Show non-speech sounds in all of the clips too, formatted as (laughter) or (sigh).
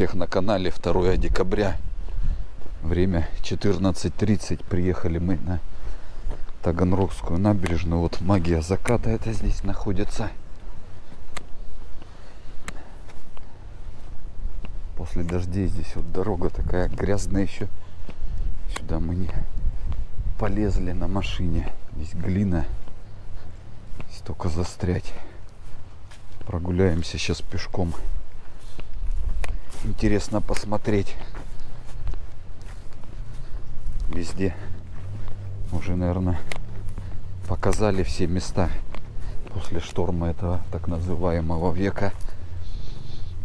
Всех на канале 2 декабря. Время 14.30. Приехали мы на Таганрогскую набережную. Вот магия заката это здесь находится. После дождей здесь вот дорога такая грязная еще. Сюда мы не полезли на машине. Здесь глина. Здесь только застрять. Прогуляемся сейчас пешком. Интересно посмотреть. Везде уже, наверное, показали все места после шторма этого так называемого века.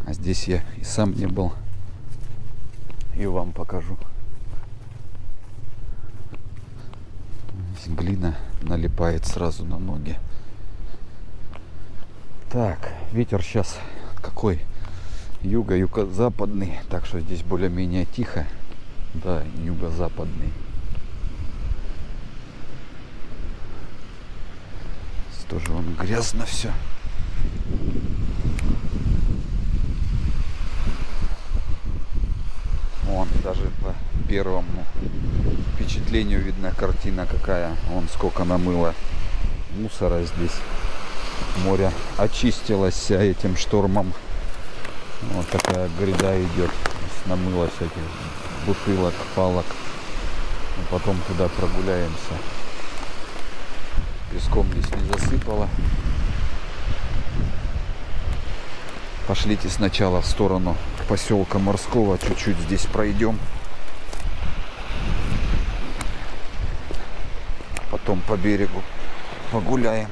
А здесь я и сам не был. И вам покажу. Здесь глина налипает сразу на ноги. Так, ветер сейчас какой? Юго-юго-западный. Так что здесь более-менее тихо. Да, юго-западный. Тоже он грязно все. Вон даже по первому впечатлению видна картина какая. Вон сколько намыло мусора здесь. Море очистилось этим штормом. Вот такая гряда идет. Намыло всяких бутылок, палок. И потом туда прогуляемся. Песком здесь не засыпало. Пошлите сначала в сторону поселка Морского. Чуть-чуть здесь пройдем. Потом по берегу погуляем.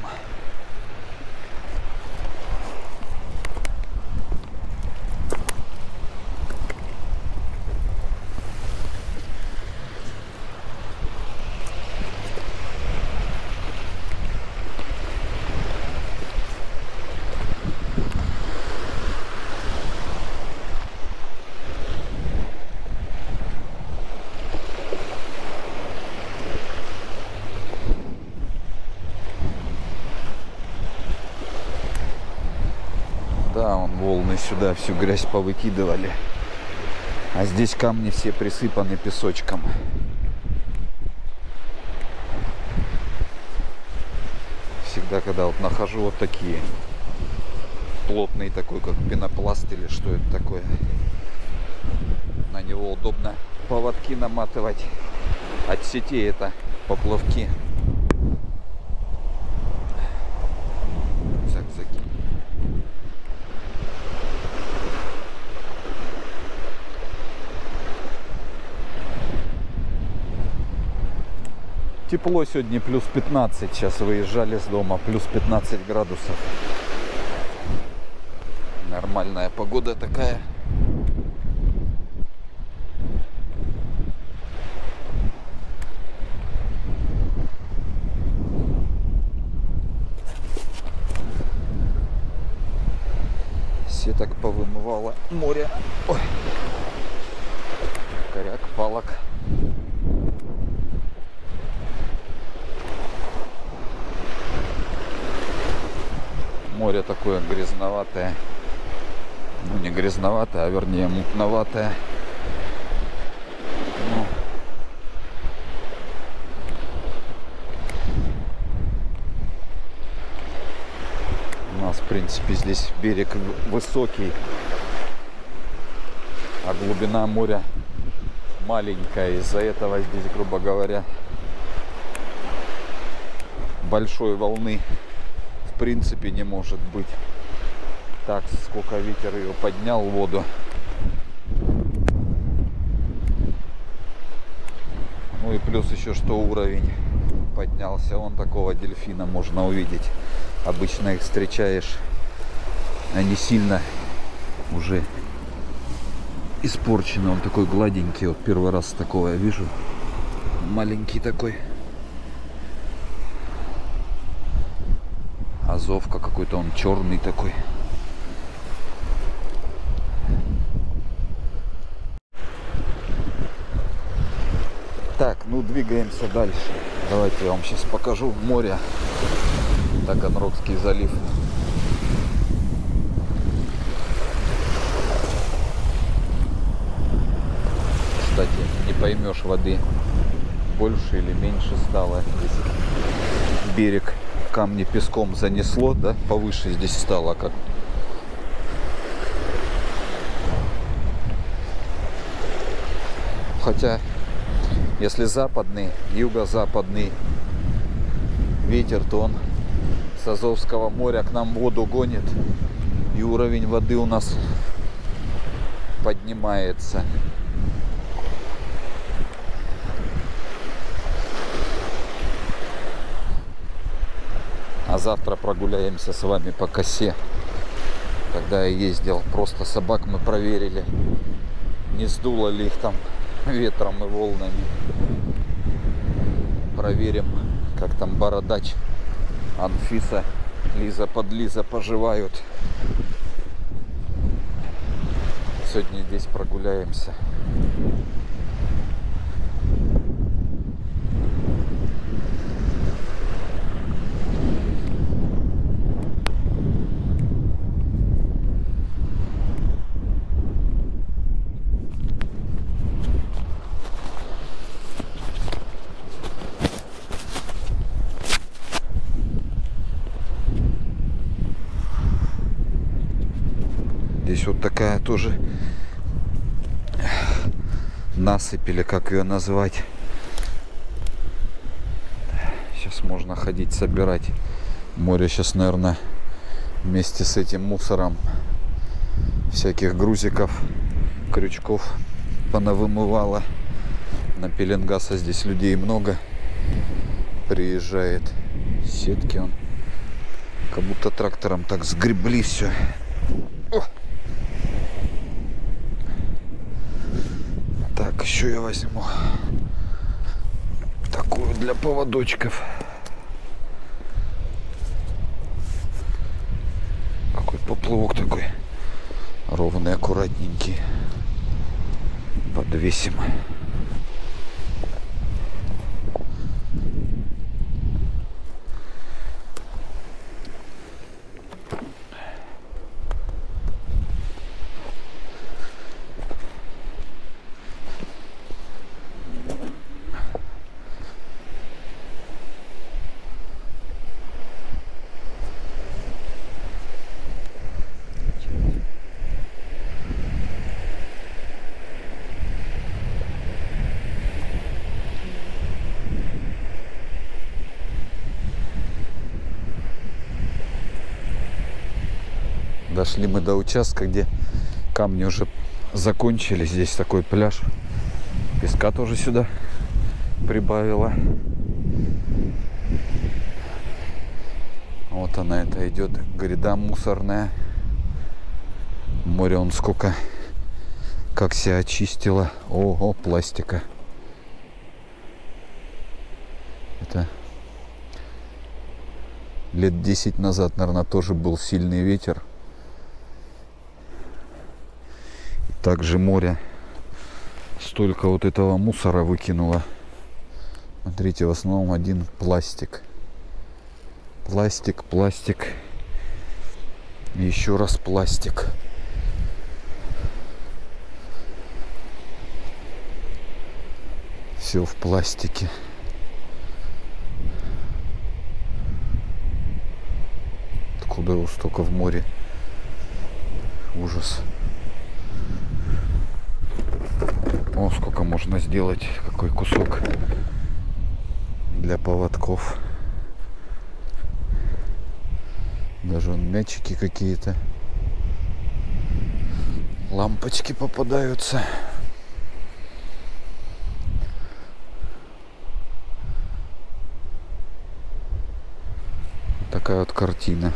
Да, он волны сюда всю грязь повыкидывали. А здесь камни все присыпаны песочком. Всегда, когда вот нахожу вот такие плотный такой, как пенопласт или что это такое. На него удобно поводки наматывать. От сетей это поплавки. Так, закинь. Тепло сегодня плюс 15. Сейчас выезжали с дома. Плюс 15 градусов. Нормальная погода такая. Все так повымывало море. Ой. Коряк, палок. Море такое грязноватое. Ну, не грязноватое, а вернее мутноватое. Ну, у нас, в принципе, здесь берег высокий, а глубина моря маленькая. Из-за этого здесь, грубо говоря, большой волны в принципе не может быть. Так, сколько ветер ее поднял в воду. Ну и плюс еще, что уровень поднялся. Вон такого дельфина можно увидеть. Обычно их встречаешь. Они сильно уже испорчены. Он такой гладенький. Вот первый раз такого я вижу. Маленький такой. какой-то он черный такой. Так, ну двигаемся дальше. Давайте я вам сейчас покажу море. так Таганрогский залив. Кстати, не поймешь воды больше или меньше стало. Здесь берег камни песком занесло, да, повыше здесь стало как. Хотя, если западный, юго-западный ветер, то он с Азовского моря к нам воду гонит. И уровень воды у нас поднимается. А завтра прогуляемся с вами по косе. Когда я ездил, просто собак мы проверили, не сдуло ли их там ветром и волнами. Проверим, как там бородач, Анфиса, Лиза под Лиза поживают. Сегодня здесь прогуляемся. Здесь вот такая тоже насыпь или как ее назвать. Сейчас можно ходить собирать. Море сейчас, наверное, вместе с этим мусором всяких грузиков, крючков понавымывало. На Пеленгаса здесь людей много приезжает. Сетки он как будто трактором так сгребли все. О! Еще я возьму такую для поводочков. Какой поплавок такой ровный, аккуратненький. Подвесим. Дошли мы до участка, где камни уже закончили. Здесь такой пляж. Песка тоже сюда прибавила. Вот она это идет гряда мусорная. Море он сколько как себя очистило. Ого, пластика. Это лет 10 назад, наверное, тоже был сильный ветер. Также море столько вот этого мусора выкинуло. Смотрите, в основном один пластик. Пластик, пластик. Еще раз пластик. Все в пластике. Откуда его столько в море? Ужас. О, сколько можно сделать, какой кусок для поводков. Даже вон мячики какие-то. Лампочки попадаются. Такая вот картина.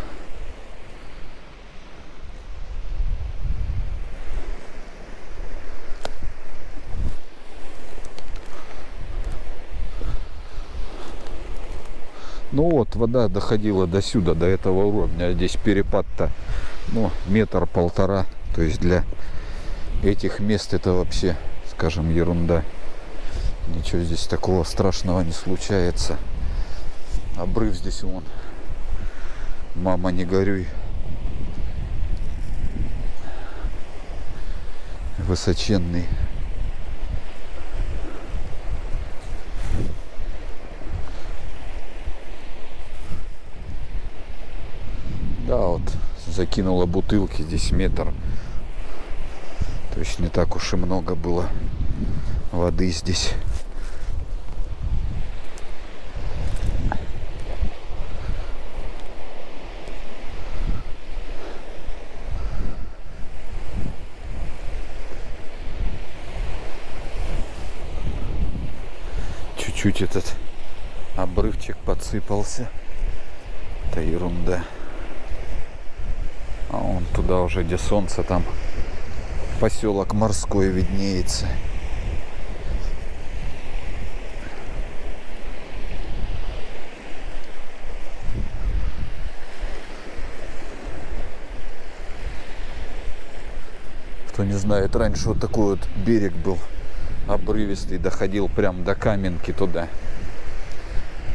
Ну вот, вода доходила до сюда, до этого уровня. Здесь перепад-то, ну, метр-полтора. То есть для этих мест это вообще, скажем, ерунда. Ничего здесь такого страшного не случается. Обрыв здесь вон. Мама, не горюй. Высоченный. Закинула бутылки здесь метр. То есть не так уж и много было воды здесь. Чуть-чуть этот обрывчик подсыпался. Это ерунда. А он туда уже, где солнце, там поселок морской виднеется. Кто не знает, раньше вот такой вот берег был обрывистый, доходил прям до Каменки туда.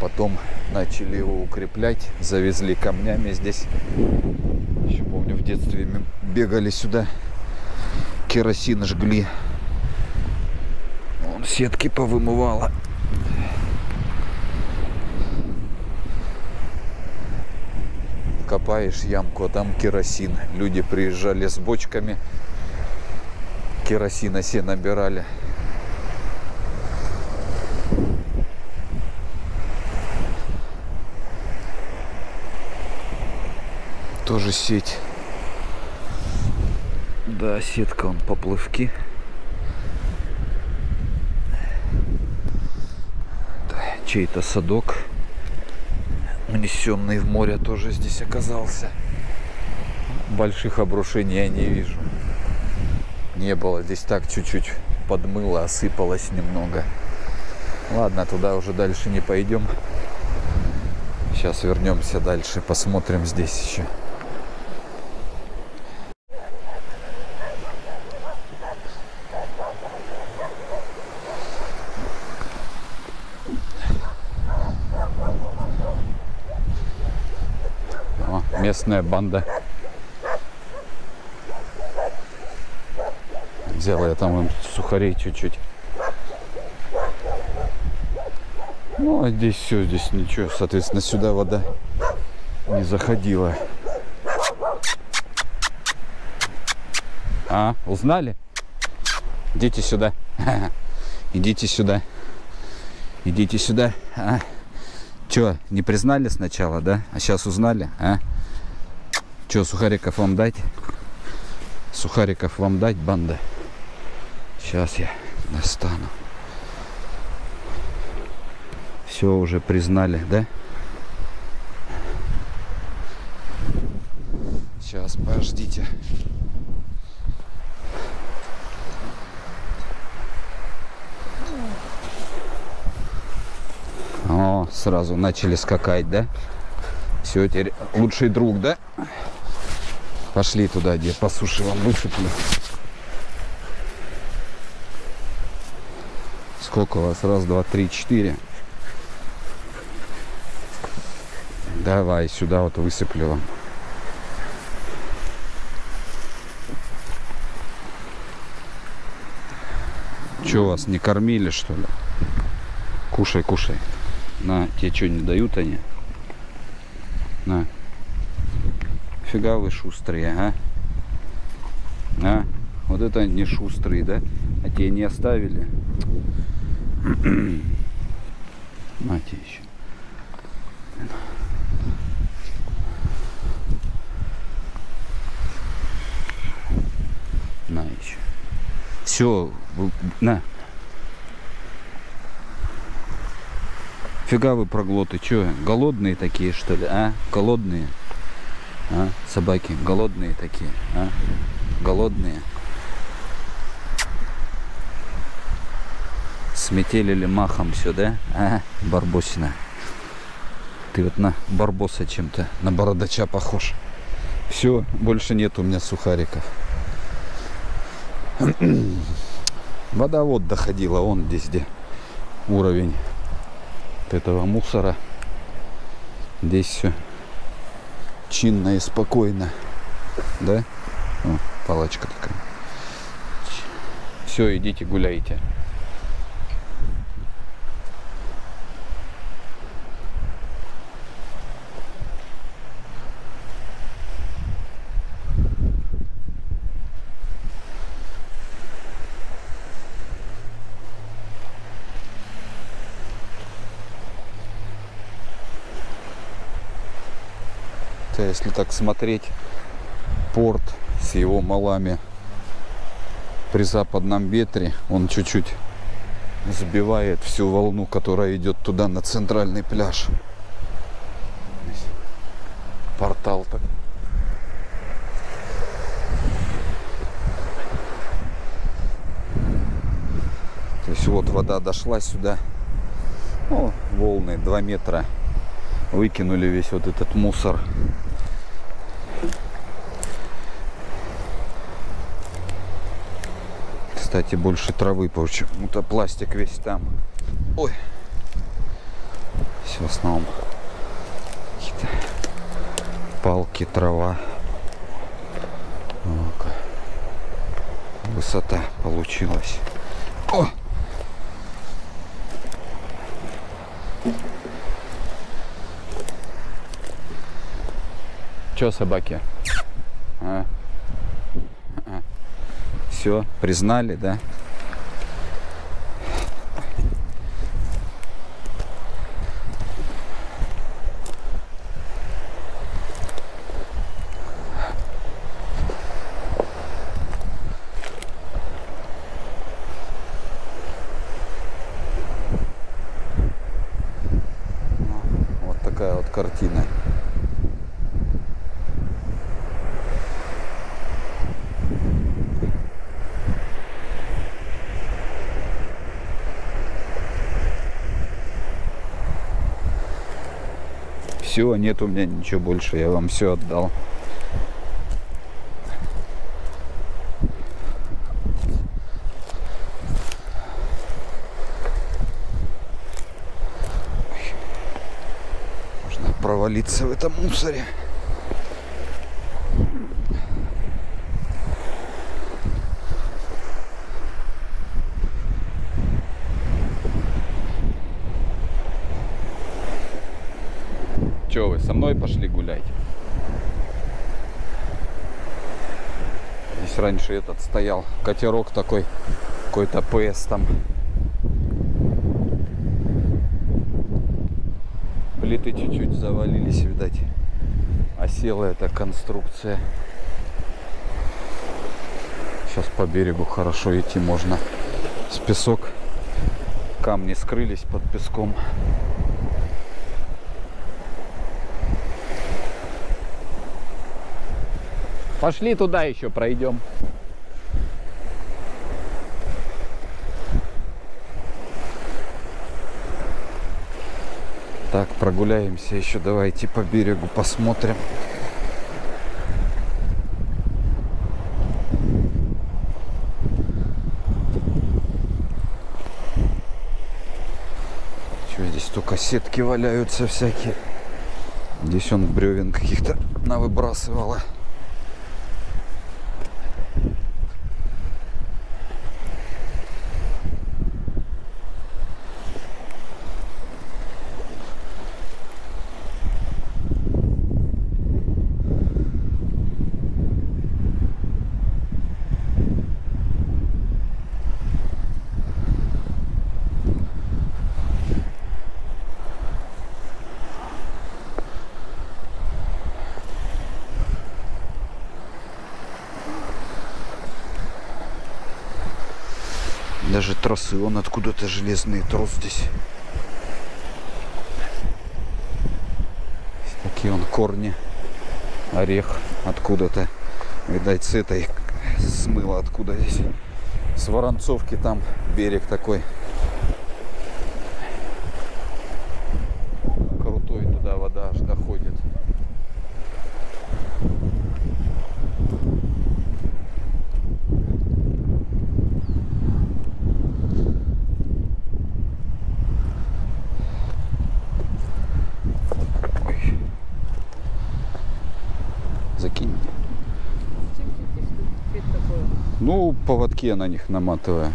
Потом начали его укреплять, завезли камнями здесь. Еще помню, в детстве бегали сюда, керосин жгли. Вон сетки повымывало. Копаешь ямку, а там керосин. Люди приезжали с бочками, керосина все набирали. Тоже сеть. Да, сетка он поплывки. Чей-то садок, унесенный в море, тоже здесь оказался. Больших обрушений я не вижу. Не было. Здесь так чуть-чуть подмыло, осыпалось немного. Ладно, туда уже дальше не пойдем. Сейчас вернемся дальше, посмотрим здесь еще. Местная банда. Взял я там им сухарей чуть-чуть. Ну, а здесь все, здесь ничего. Соответственно, сюда вода не заходила. А, узнали? Идите сюда. (laughs) Идите сюда. Идите сюда. А? Че, не признали сначала, да? А сейчас узнали, а? Че, сухариков вам дать? Сухариков вам дать, банда? Сейчас я достану. Все уже признали, да? Сейчас, подождите. О, сразу начали скакать, да? Все, теперь лучший друг, да? Пошли туда, где по суше вам высыплю. Сколько у вас? Раз, два, три, четыре. Давай, сюда вот высыплю вам. Че вас не кормили, что ли? Кушай, кушай. На, тебе что, не дают они? На. Фига вы шустрые, а? А? Вот это не шустрые, да? А те не оставили. (clears throat) Нате еще. На еще. Все, на. Фига вы проглоты, что, голодные такие что ли, а? Голодные. А? Собаки голодные такие, а? Голодные. Сметелили махом все, да? А, Барбосина. Ты вот на Барбоса чем-то, на бородача похож. Все, больше нет у меня сухариков. (clears throat) Водовод доходила, он здесь где уровень этого мусора. Здесь все чинно и спокойно. Да? О, палочка такая. Все, идите гуляйте. Хотя, если так смотреть, порт с его малами при западном ветре, он чуть-чуть сбивает всю волну, которая идет туда на центральный пляж. Портал так. То есть вот вода дошла сюда. Ну, волны 2 метра. Выкинули весь вот этот мусор. Кстати, больше травы почему-то. Пластик весь там. Ой. Все в основном какие-то палки, трава. Высота получилась. О! Че, собаки? А. Все, признали, да? Вот такая вот картина. Все, нет у меня ничего больше, я вам все отдал. Можно провалиться в этом мусоре. Че вы, со мной пошли гулять? Здесь раньше этот стоял катерок такой, какой-то ПС там. Плиты чуть-чуть завалились, видать. Осела эта конструкция. Сейчас по берегу хорошо идти можно. С песок. Камни скрылись под песком. Пошли туда еще пройдем. Так, прогуляемся еще. Давайте по берегу посмотрим. Что здесь только сетки валяются всякие. Здесь он бревен каких-то навыбрасывала. Даже тросы, он откуда-то железный трос здесь. Такие он корни. Орех откуда-то. Видать, с этой смыло откуда здесь. С Воронцовки там берег такой. Крутой туда вода аж доходит. Ой. Закинь мне. Ну, поводки я на них наматываю.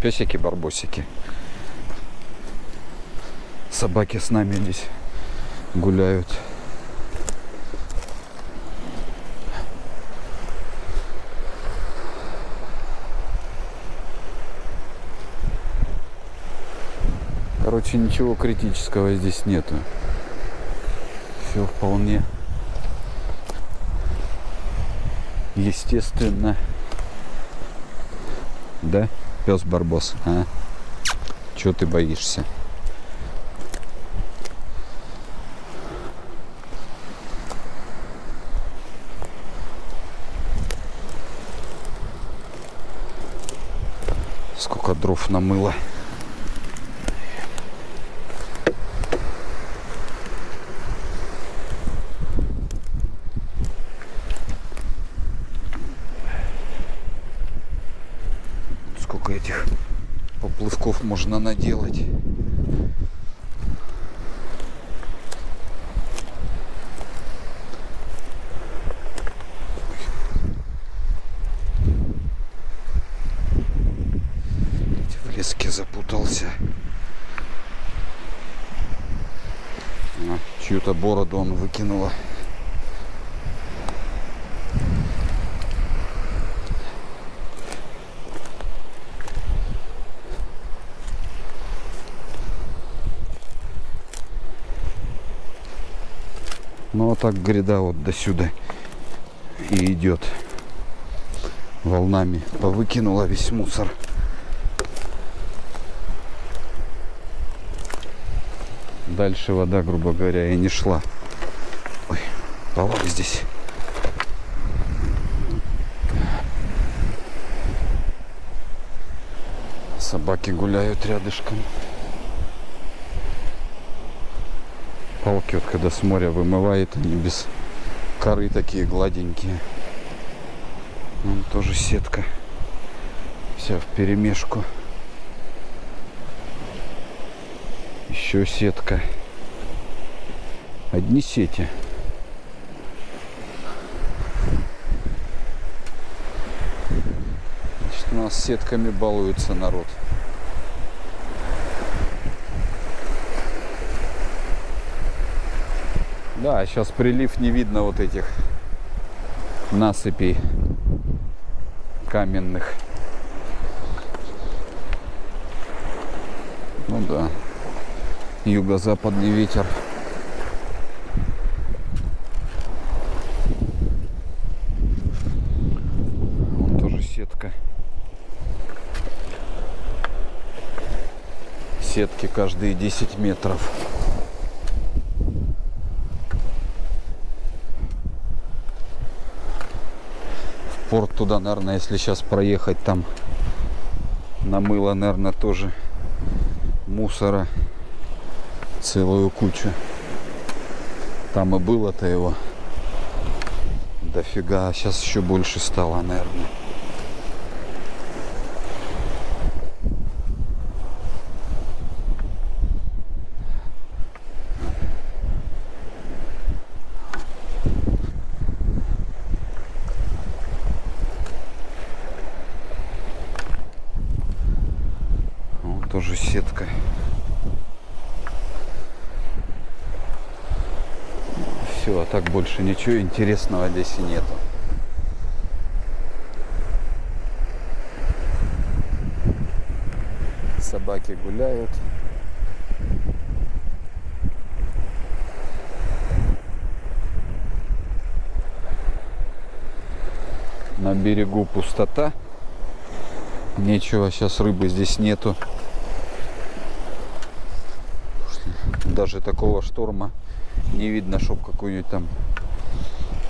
Песики-барбосики. Собаки с нами здесь гуляют. Короче, ничего критического здесь нету. Все вполне естественно. Да, пес Барбос, а? Чего ты боишься? Сколько дров намыло. Сколько этих поплывков можно наделать. В леске запутался. А, чью-то бороду он выкинула. А так гряда вот до сюда и идет волнами. Повыкинула весь мусор. Дальше вода, грубо говоря, и не шла. Ой, полок здесь. Собаки гуляют рядышком. Палки вот когда с моря вымывает, они без коры такие гладенькие. Вон тоже сетка. Вся в перемешку. Еще сетка. Одни сети. Значит, у нас сетками балуется народ. Да, сейчас прилив не видно вот этих насыпей каменных. Ну да. Юго-западный ветер. Вон тоже сетка. Сетки каждые 10 метров. Порт туда, наверное, если сейчас проехать там намыло, наверное, тоже мусора целую кучу. Там и было-то его дофига, а сейчас еще больше стало, наверное. Вот тоже сетка. Все, а так больше ничего интересного здесь и нету. Собаки гуляют. На берегу пустота. Нечего, сейчас рыбы здесь нету. Даже такого шторма не видно, чтоб какую-нибудь там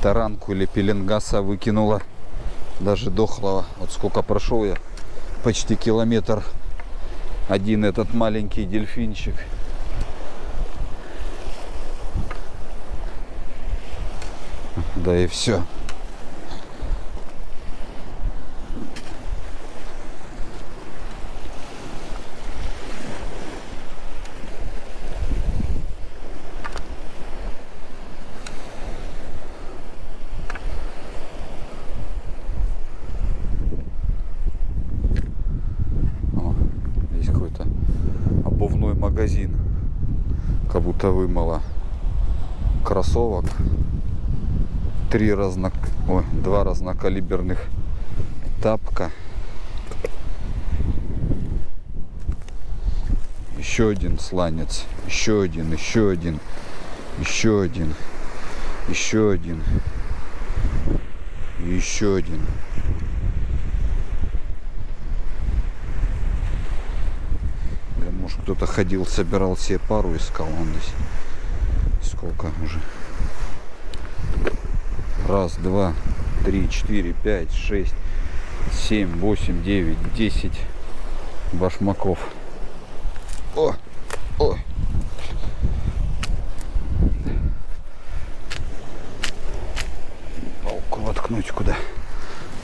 таранку или пеленгаса выкинула. Даже дохлого. Вот сколько прошел я. Почти километр. Один этот маленький дельфинчик. Да и все. О, здесь какой-то обувной магазин. Как будто вымыло кроссовок. Три разно... Ой, два разнокалиберных тапка. Еще один сланец. Еще один, еще один. Еще один. Еще один. Еще один. Да, может кто-то ходил, собирал себе пару, искал он здесь. Сколько уже? Раз, два, три, четыре, пять, шесть, семь, восемь, девять, десять башмаков. О! О! Палку воткнуть куда?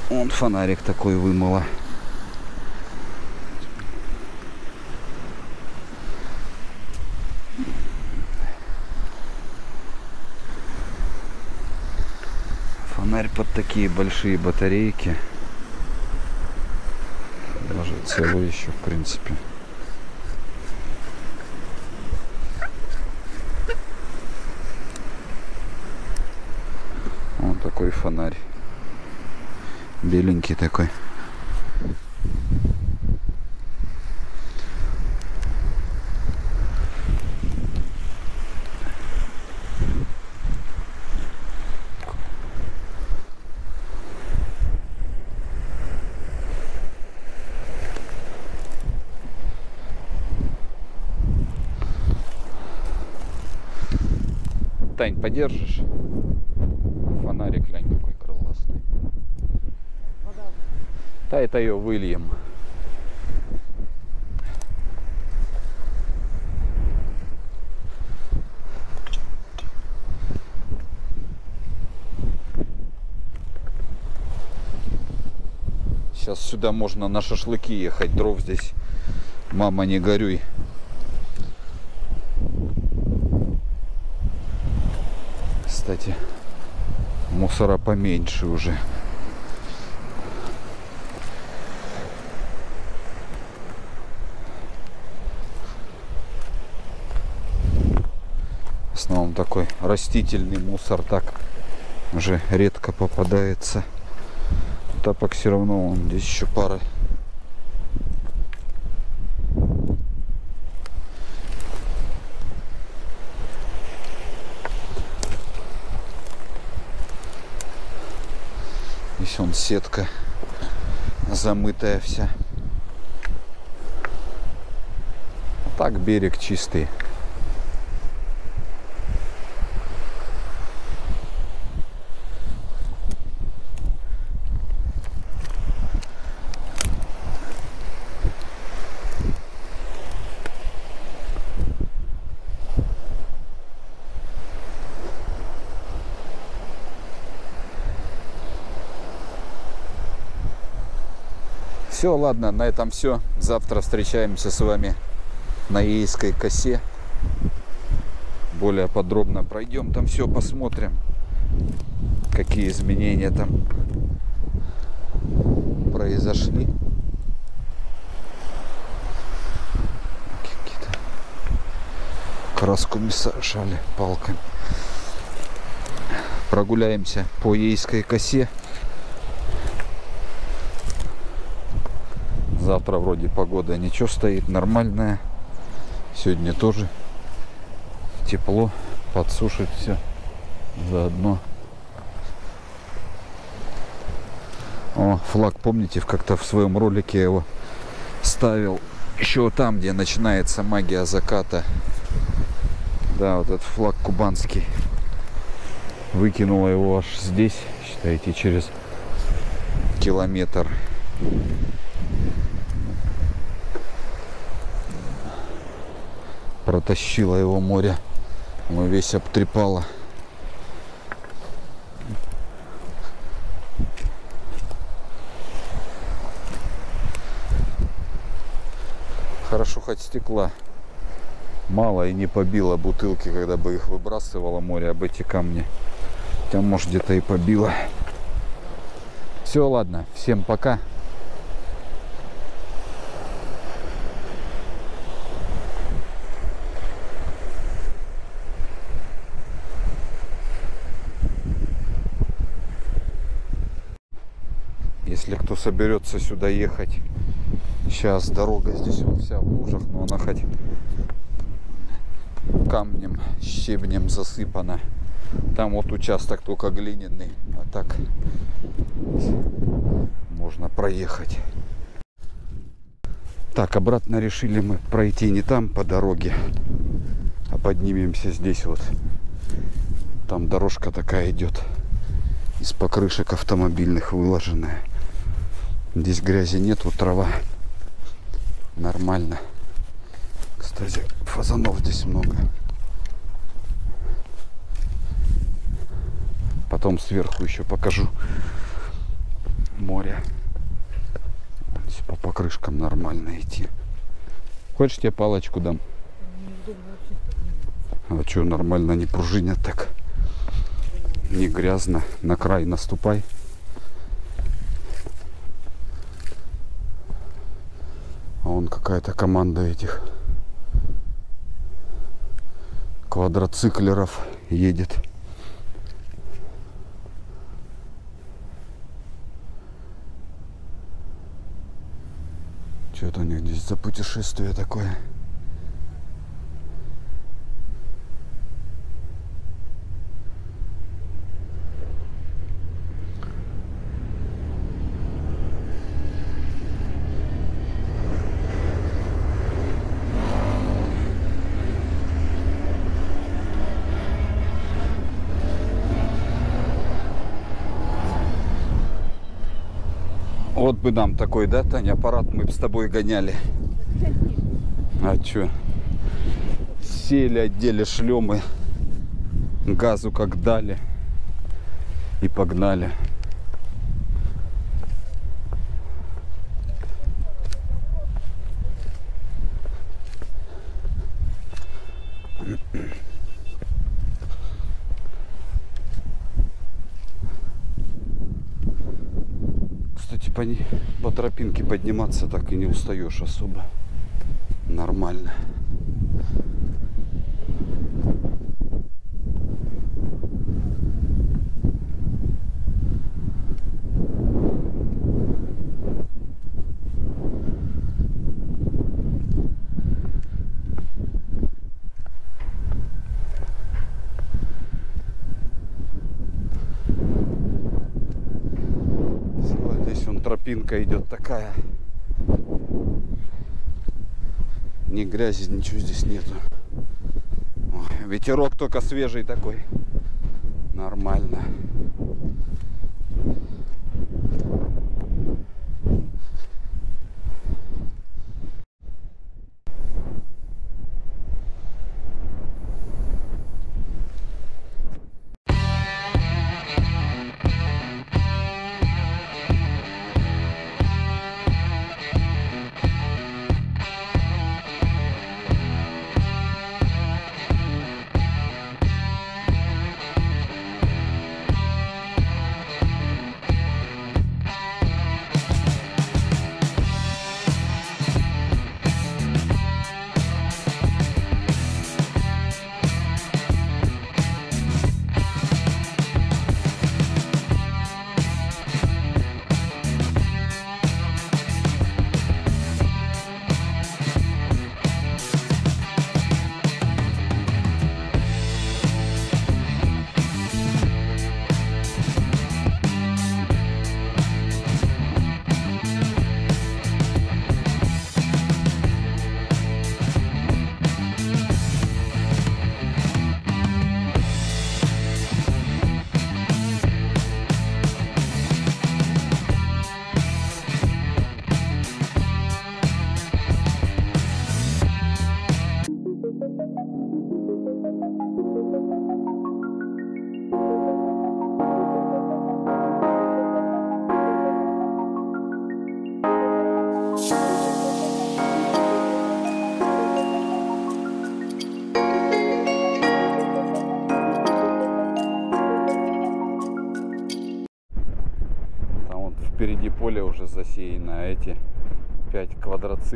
Он фонарик такой вымыло. Фонарь под такие большие батарейки. Даже целый еще, в принципе. Вот такой фонарь. Беленький такой. Подержишь? Фонарик, глянь, какой классный. Да, это ее выльем. Сейчас сюда можно на шашлыки ехать. Дров здесь, мама, не горюй. Кстати, мусора поменьше уже. В основном такой растительный мусор так уже редко попадается. Тапок все равно он здесь еще пара Здесь он сетка замытая вся. Так берег чистый. Все, ладно, на этом все. Завтра встречаемся с вами на Ейской косе. Более подробно пройдем там все, посмотрим, какие изменения там произошли. Краску мешали палками. Прогуляемся по Ейской косе. Завтра вроде погода ничего стоит, нормальная. Сегодня тоже тепло, подсушит все заодно. О, флаг, помните, как-то в своем ролике его ставил еще там, где начинается магия заката. Да, вот этот флаг кубанский. Выкинула его аж здесь, считайте, через километр. Протащило его море. Мы весь обтрепало. Хорошо хоть стекла мало и не побило бутылки, когда бы их выбрасывало море об эти камни. Хотя может где-то и побило. Все, ладно. Всем пока. если кто соберется сюда ехать. Сейчас дорога здесь вся в лужах, но она хоть камнем, щебнем засыпано. Там вот участок только глиняный, а так можно проехать. Так, обратно решили мы пройти не там по дороге, а поднимемся здесь вот. Там дорожка такая идет из покрышек автомобильных выложенная. Здесь грязи нет, вот трава нормально. Кстати, фазанов здесь много. Потом сверху еще покажу море. Здесь по покрышкам нормально идти. Хочешь тебе палочку дам? А что, нормально не пружинят так? Не грязно. На край наступай. А вон какая-то команда этих квадроциклеров едет. Что это у них здесь за путешествие такое? Вот бы нам такой, да, Таня, аппарат мы с тобой гоняли. А чё? Сели, отдели шлемы, газу как дали и погнали. Кстати, по, тропинке подниматься так и не устаешь особо. Нормально. Вот здесь тропинка идет такая. Ни грязи, ничего здесь нету. Ой, ветерок только свежий такой. Нормально.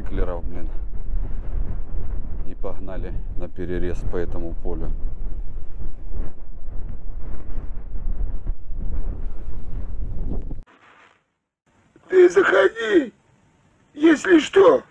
Квадроциклеров, блин. И погнали на перерез по этому полю. Ты заходи, если что.